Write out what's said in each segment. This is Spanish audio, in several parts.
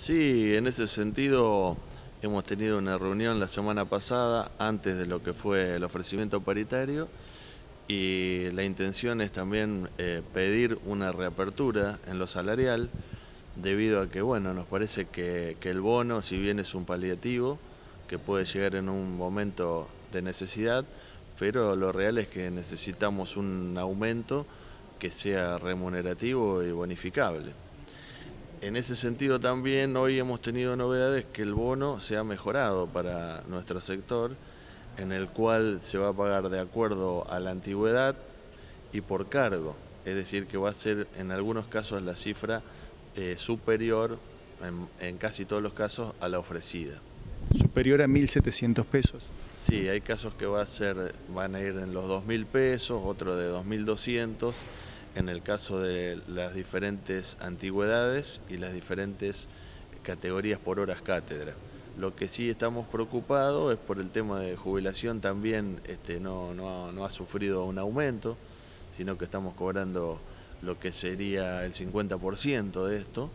Sí, en ese sentido hemos tenido una reunión la semana pasada antes de lo que fue el ofrecimiento paritario y la intención es también eh, pedir una reapertura en lo salarial debido a que, bueno, nos parece que, que el bono, si bien es un paliativo, que puede llegar en un momento de necesidad, pero lo real es que necesitamos un aumento que sea remunerativo y bonificable. En ese sentido también hoy hemos tenido novedades que el bono se ha mejorado para nuestro sector, en el cual se va a pagar de acuerdo a la antigüedad y por cargo, es decir, que va a ser en algunos casos la cifra eh, superior, en, casi todos los casos, a la ofrecida. ¿Superior a 1.700 pesos? Sí, hay casos que va a ser, van a ir en los 2.000 pesos, otro de 2.200 en el caso de las diferentes antigüedades y las diferentes categorías por horas cátedra. Lo que sí estamos preocupados es por el tema de jubilación, también este, no, no, ha sufrido un aumento, sino que estamos cobrando lo que sería el 50% de esto.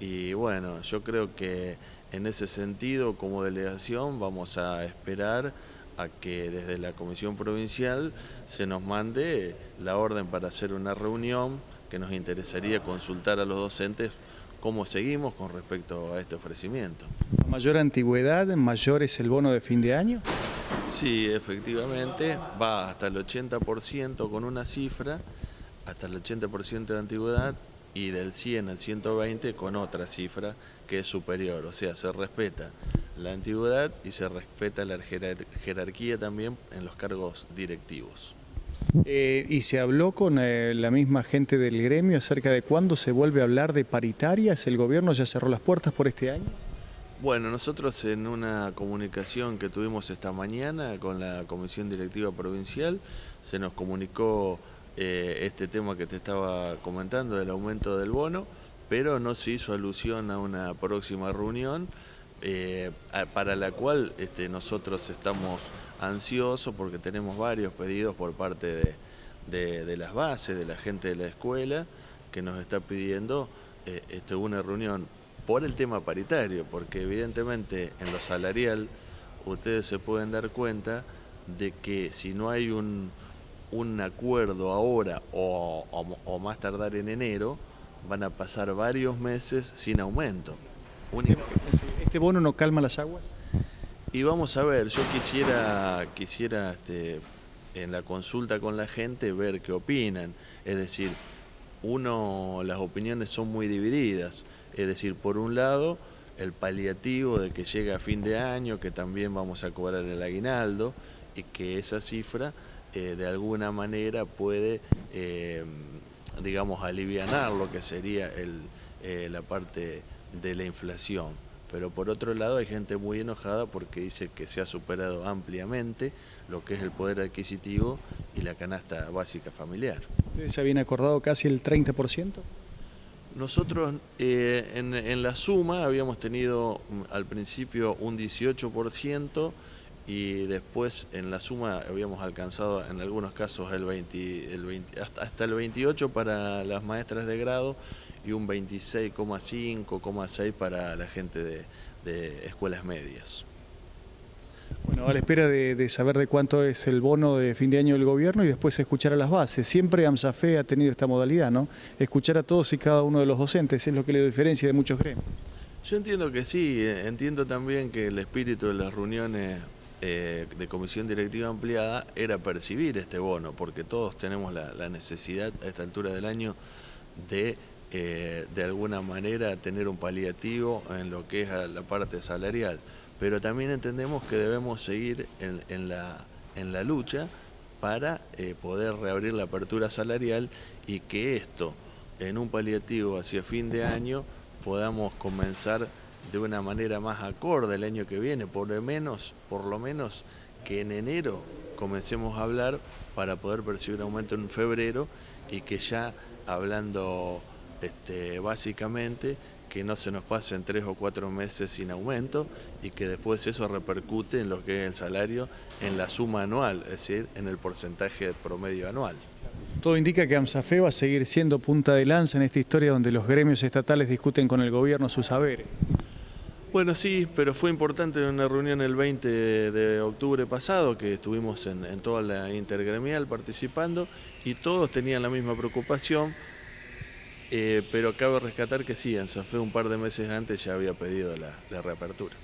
Y bueno, yo creo que en ese sentido, como delegación, vamos a esperar a que desde la Comisión Provincial se nos mande la orden para hacer una reunión que nos interesaría consultar a los docentes cómo seguimos con respecto a este ofrecimiento. ¿Mayor antigüedad, mayor es el bono de fin de año? Sí, efectivamente, va hasta el 80% con una cifra, hasta el 80% de antigüedad y del 100 al 120 con otra cifra que es superior, o sea, se respeta la antigüedad y se respeta la jerarquía también en los cargos directivos. Eh, ¿Y se habló con eh, la misma gente del gremio acerca de cuándo se vuelve a hablar de paritarias? ¿El gobierno ya cerró las puertas por este año? Bueno, nosotros en una comunicación que tuvimos esta mañana con la Comisión Directiva Provincial se nos comunicó eh, este tema que te estaba comentando del aumento del bono, pero no se hizo alusión a una próxima reunión eh, para la cual este, nosotros estamos ansiosos porque tenemos varios pedidos por parte de, las bases, de la gente de la escuela, que nos está pidiendo eh, este, una reunión por el tema paritario, porque evidentemente en lo salarial ustedes se pueden dar cuenta de que si no hay un, acuerdo ahora o más tardar en enero, van a pasar varios meses sin aumento. ¿Este bono no calma las aguas? Y vamos a ver, yo quisiera, quisiera este, en la consulta con la gente ver qué opinan. Es decir, uno, las opiniones son muy divididas. Es decir, por un lado, el paliativo de que llega a fin de año, que también vamos a cobrar el aguinaldo y que esa cifra eh, de alguna manera puede, eh, digamos, aliviar lo que sería el, eh, la parte de la inflación. Pero por otro lado hay gente muy enojada porque dice que se ha superado ampliamente lo que es el poder adquisitivo y la canasta básica familiar. ¿Ustedes se habían acordado casi el 30%? Nosotros eh, en, en, la suma habíamos tenido mm, al principio un 18% y después en la suma habíamos alcanzado en algunos casos el 20, el 20 hasta, el 28 para las maestras de grado y un 26,5,6 para la gente de, escuelas medias. Bueno, a la espera de, saber de cuánto es el bono de fin de año del gobierno y después escuchar a las bases. Siempre AMSAFE ha tenido esta modalidad, ¿no? Escuchar a todos y cada uno de los docentes, es lo que le diferencia de muchos gremios. Yo entiendo que sí, eh, entiendo también que el espíritu de las reuniones eh, de comisión directiva ampliada era percibir este bono, porque todos tenemos la, necesidad a esta altura del año de eh, de alguna manera tener un paliativo en lo que es la parte salarial, pero también entendemos que debemos seguir en, la, en la lucha para eh, poder reabrir la apertura salarial y que esto, en un paliativo hacia fin de año, podamos comenzar de una manera más acorde el año que viene, por lo menos, por lo menos que en enero comencemos a hablar para poder percibir aumento en febrero y que ya hablando este, básicamente que no se nos pasen tres o cuatro meses sin aumento y que después eso repercute en lo que es el salario en la suma anual, es decir, en el porcentaje promedio anual. Todo indica que AMSAFE va a seguir siendo punta de lanza en esta historia donde los gremios estatales discuten con el gobierno sus saberes. Bueno, sí, pero fue importante en una reunión el 20 de octubre pasado, que estuvimos en, toda la intergremial participando y todos tenían la misma preocupación, eh, pero cabe rescatar que sí, ANSAFE un par de meses antes ya había pedido la reapertura.